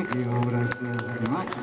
y obras de Max.